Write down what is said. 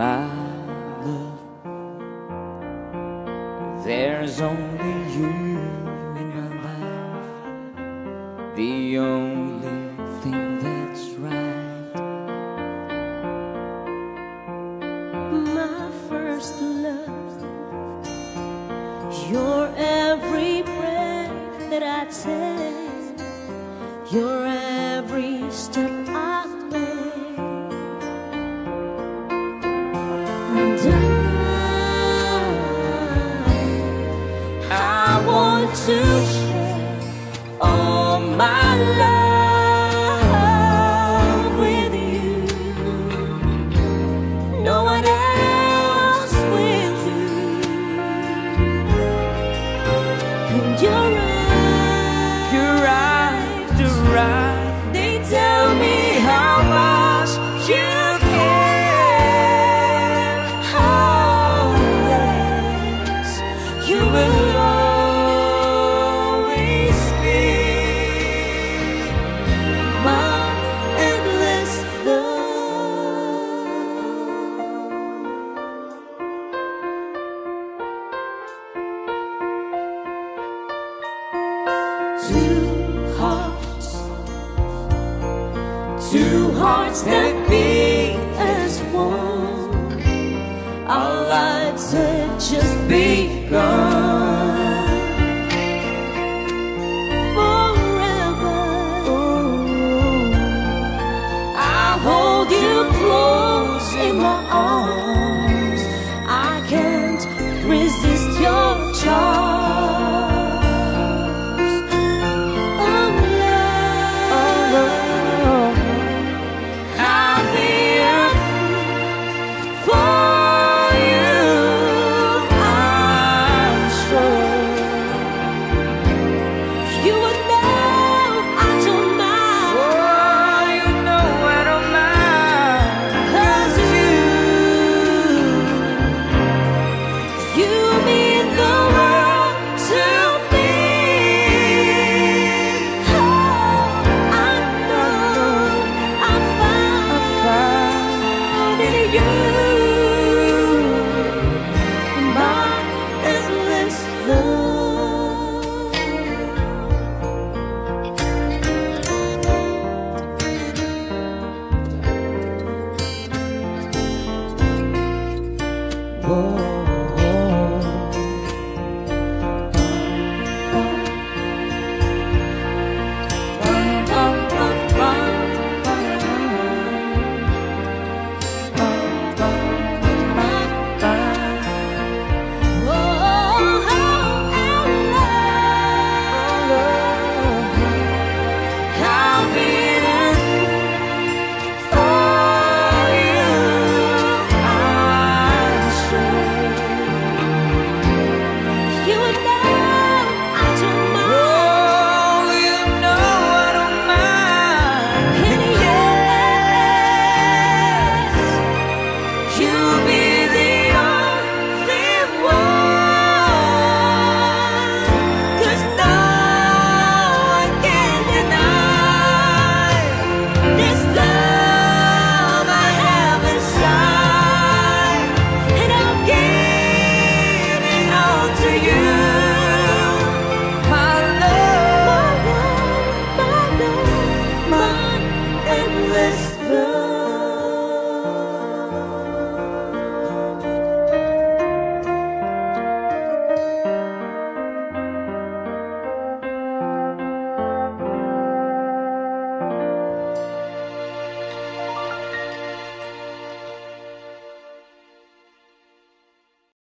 my love. There's only you in my life, the only thing that's right. My first love, you're every breath that I take, you're every step I love. two hearts, two hearts that beat as one. Our lives had just begun. Whoa.